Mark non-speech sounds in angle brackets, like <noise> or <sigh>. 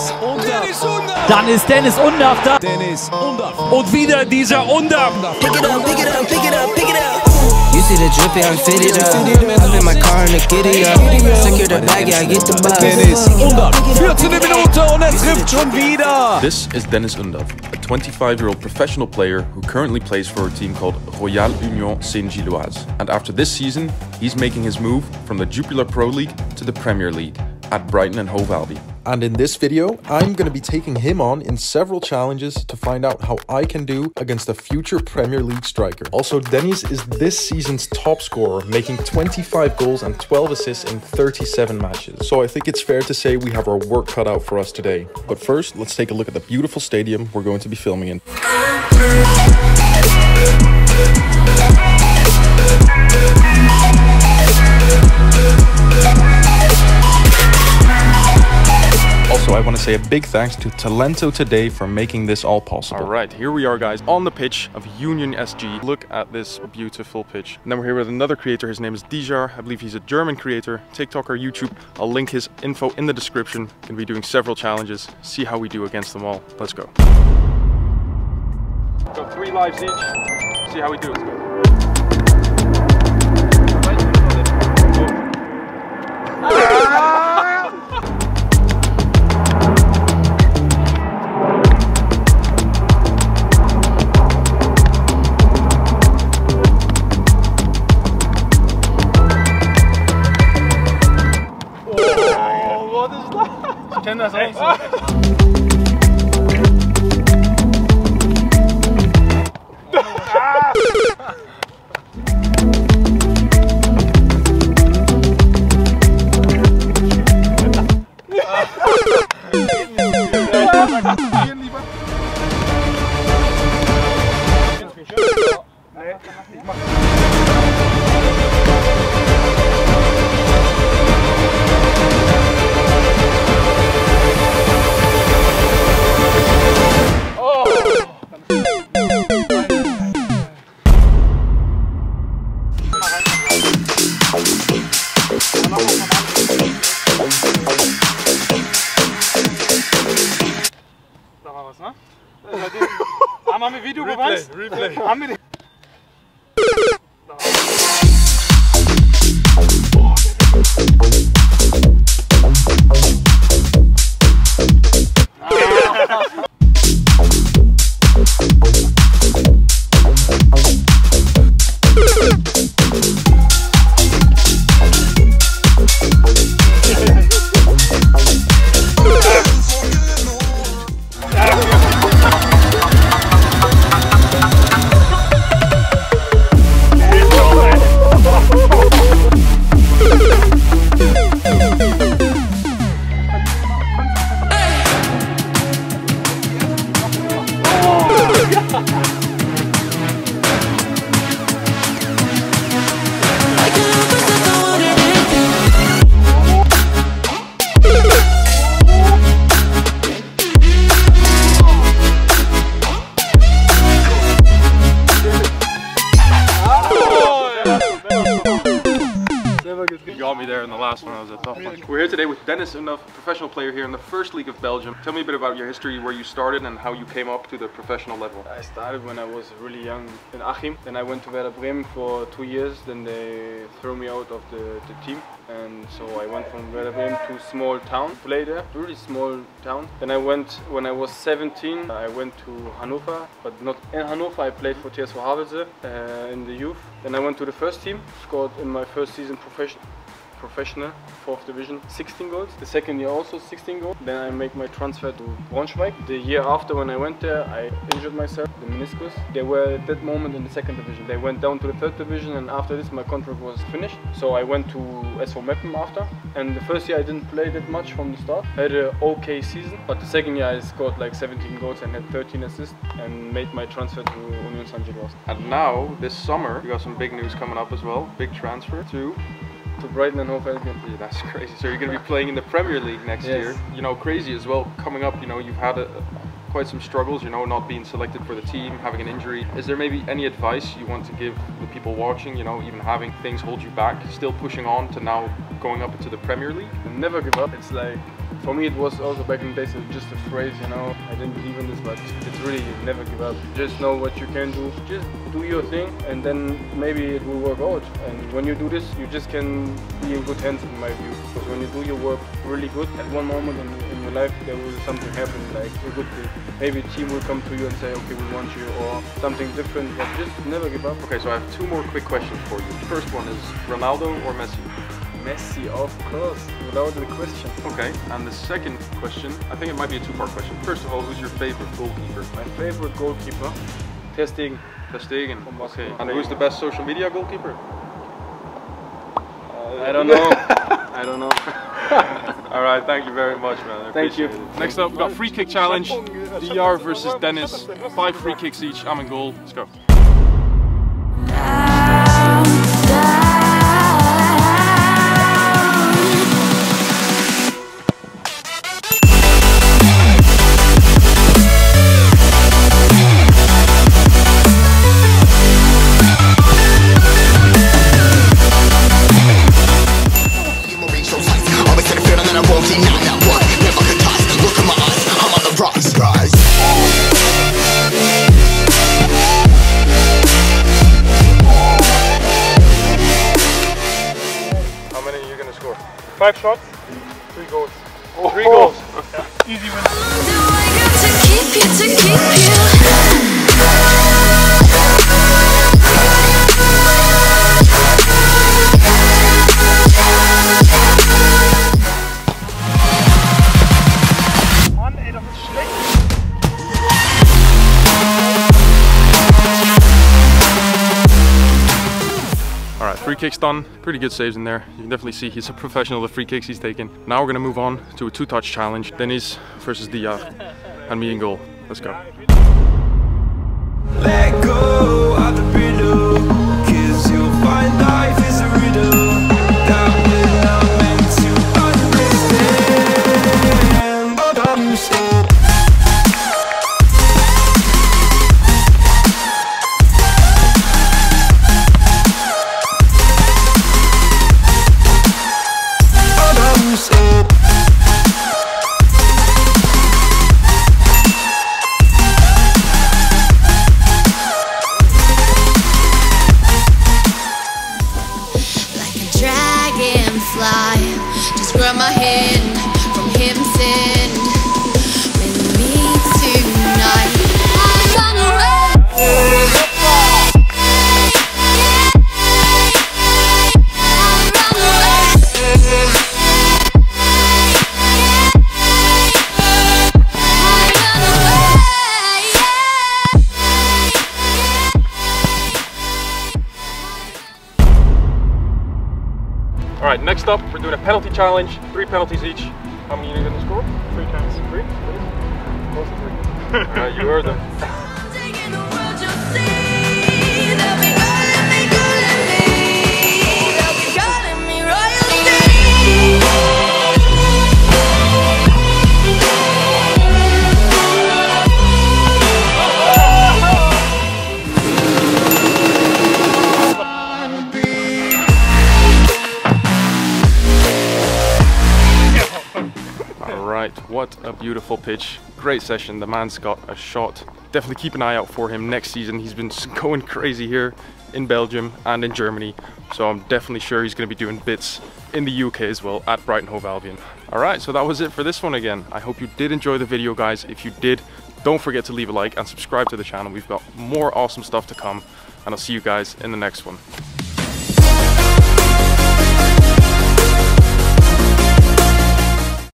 Deniz Undav. Deniz Undav. Dann ist Deniz Undav da. Deniz Undav. Und wieder dieser Undav. Pick it up, pick it up, pick it up, pick it up. You see the drippy, I'm fitted up. Hop in my car and the giddy up. Secure the bag, yeah, I get the bus. Deniz Undav. 14. Minute und er trifft schon wieder. This is Deniz Undav, a 25 year old professional player who currently plays for a team called Royal Union Saint Gilloise. And after this season, he's making his move from the Jupiler Pro League to the Premier League at Brighton and Hove Albion. And in this video, I'm going to be taking him on in several challenges to find out how I can do against a future Premier League striker. Also, Deniz is this season's top scorer, making 25 goals and 12 assists in 37 matches. So I think it's fair to say we have our work cut out for us today. But first, let's take a look at the beautiful stadium we're going to be filming in. Want to say a big thanks to Talento today for making this all possible. All right, here we are, guys, on the pitch of Union SG. Look at this beautiful pitch. And then we're here with another creator. His name is Diyar. I believe he's a German creator, TikToker, YouTube. I'll link his info in the description. Gonna be doing several challenges. See how we do against them all. Let's go. Got three lives each. See how we do. Let's go. todas lá. Você tem? You me there last one. I was a tough one. We're here today with Deniz Undav, professional player here in the first league of Belgium. Tell me a bit about your history, where you started, and how you came up to the professional level. I started when I was really young in Achim. Then I went to Werder Bremen for two years. Then they threw me out of the, the team. And so I went from Werder Bremen to small town, play there, really small town. Then I went, when I was 17, I went to Hannover, but not in Hannover. I played for TSV Havelse uh, in the youth. Then I went to the first team, scored in my first season professional professional, fourth division, 16 goals. The second year also 16 goals. Then I make my transfer to Braunschweig. The year after when I went there, I injured myself, the meniscus. They were at that moment in the second division. They went down to the third division and after this my contract was finished. So I went to SV Meppen after. And the first year I didn't play that much from the start. I had an okay season, but the second year I scored like 17 goals and had 13 assists and made my transfer to Union Saint-Gilloise. And now, this summer, we got some big news coming up as well. Big transfer to To Brighton and Hove Albion. Yeah, that's <laughs> crazy. So you're going to be playing in the Premier League next Yes. year. You know, crazy as well. Coming up, you know, you've had a, quite some struggles, you know, not being selected for the team, having an injury. Is there maybe any advice you want to give the people watching, you know, even having things hold you back, still pushing on to now going up into the Premier League? never give up. It's like for me it was also back in the days just a phrase, you know. I didn't believe in this, but it's really never give up. Just know what you can do. Just do your thing, and then maybe it will work out. And when you do this, you just can be in good hands, in my view. Because when you do your work really good, at one moment in your life there will something happen, like a good thing. Maybe a team will come to you and say, okay, we want you, or something different. But just never give up. Okay, so I have two more quick questions for you. First one is Ronaldo or Messi? Messi, of course, without the question. Okay, and the second question, I think it might be a two-part question. First of all, who's your favorite goalkeeper? My favorite goalkeeper, Ter Stegen. Ter Stegen. Okay, and who's the best social media goalkeeper? I don't know. <laughs> I don't know. <laughs> <laughs> All right, thank you very much, man. I Thank you. it. Next up, we've got free kick challenge. Diyar versus Deniz. Five free kicks each. I'm in goal. Let's go. Five shots, three goals. Three oh. goals. <laughs> Easy win. Kicks done. Pretty good saves in there. You can definitely see he's a professional. The free kicks he's taken. Now we're gonna move on to a two-touch challenge. Deniz versus Dia, and me in goal. Let's go. Let go right, next up, we're doing a penalty challenge. Three penalties each. How many are you gonna score? Three times. Three? Close to three. <laughs> All right, you heard them. Right, what a beautiful pitch. Great session. The man's got a shot. Definitely keep an eye out for him next season. He's been <laughs> going crazy here in Belgium and in Germany. So I'm definitely sure he's going to be doing bits in the UK as well at Brighton Hove Albion. All right, so that was it for this one again. I hope you did enjoy the video, guys. If you did, don't forget to leave a like and subscribe to the channel. We've got more awesome stuff to come, and I'll see you guys in the next one.